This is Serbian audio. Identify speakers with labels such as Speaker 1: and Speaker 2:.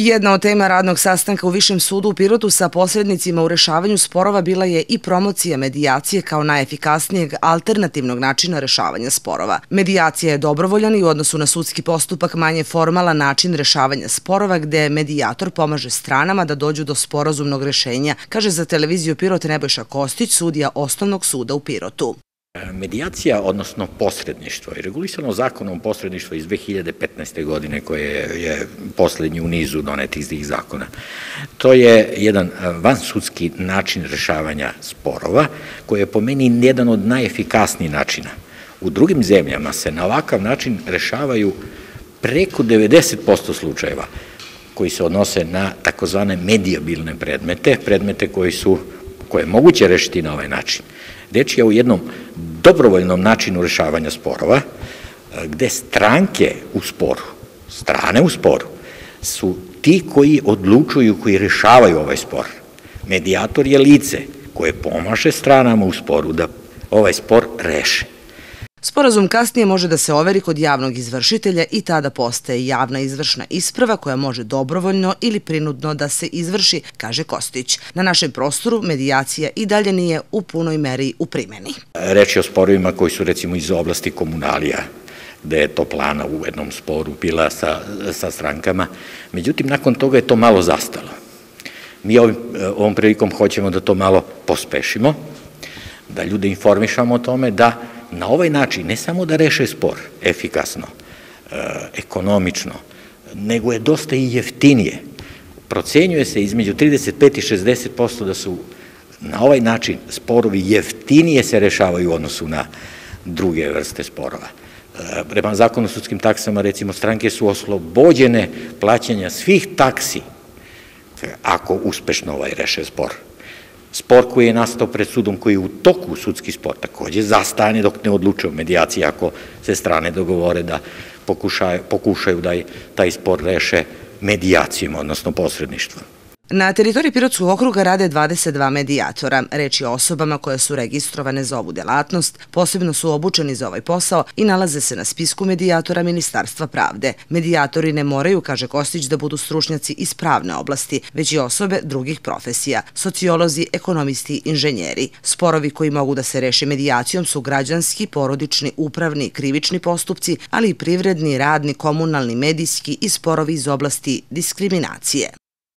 Speaker 1: Jedna od tema radnog sastanka u Višem sudu u Pirotu sa posrednicima u rešavanju sporova bila je i promocija medijacije kao najefikasnijeg alternativnog načina rešavanja sporova. Medijacija je dobrovoljan i u odnosu na sudski postupak manje formalan način rešavanja sporova gde medijator pomaže stranama da dođu do sporazumnog rešenja, kaže za televiziju Pirot Nebojša Kostić, sudija Osnovnog suda u Pirotu.
Speaker 2: Medijacija, odnosno posredništvo, je regulisano zakonom posredništva iz 2015. godine koje je poslednji u nizu donetih tih zakona. To je jedan vansudski način rešavanja sporova koji je po meni jedan od najefikasnijih načina. U drugim zemljama se na ovakav način rešavaju preko 90% slučajeva koji se odnose na takozvane medijabilne predmete, predmete koji su, koje je moguće rešiti na ovaj način. Reč je o jednom dobrovoljnom načinu rešavanja sporova, gde stranke u sporu, strane u sporu, su ti koji odlučuju, koji rešavaju ovaj spor. Medijator je lice koje pomaže stranama u sporu da ovaj spor reše.
Speaker 1: Sporazum kasnije može da se overi kod javnog izvršitelja i tada postaje javna izvršna isprava koja može dobrovoljno ili prinudno da se izvrši, kaže Kostić. Na našem prostoru medijacija i dalje nije u punoj meri u primjeni.
Speaker 2: Reč je o sporovima koji su recimo iz oblasti komunalija, gde je to plana u jednom sporu bila sa, sa strankama. Međutim, nakon toga je to malo zastalo. Mi ovim, ovom prilikom hoćemo da to malo pospešimo, da ljude informišamo o tome da na ovaj način ne samo da reše spor efikasno, e, ekonomično, nego je dosta i jeftinije. Procenjuje se između 35 i 60% da su na ovaj način sporovi jeftinije se rešavaju u odnosu na druge vrste sporova. E, prema zakonu o sudskim taksama, recimo, stranke su oslobođene plaćanja svih taksi ako uspešno ovaj reše spor spor koji je nastao pred sudom, koji je u toku sudski spor, takođe zastane dok ne odluče o medijaciji ako se strane dogovore da pokušaju, pokušaju da taj spor reše medijacijom, odnosno posredništvom.
Speaker 1: Na teritoriji Pirotskog okruga rade 22 medijatora. Reč je o osobama koje su registrovane za ovu delatnost, posebno su obučeni za ovaj posao i nalaze se na spisku medijatora Ministarstva pravde. Medijatori ne moraju, kaže Kostić, da budu stručnjaci iz pravne oblasti, već i osobe drugih profesija, sociolozi, ekonomisti, inženjeri. Sporovi koji mogu da se reše medijacijom su građanski, porodični, upravni, krivični postupci, ali i privredni, radni, komunalni, medijski i sporovi iz oblasti diskriminacije.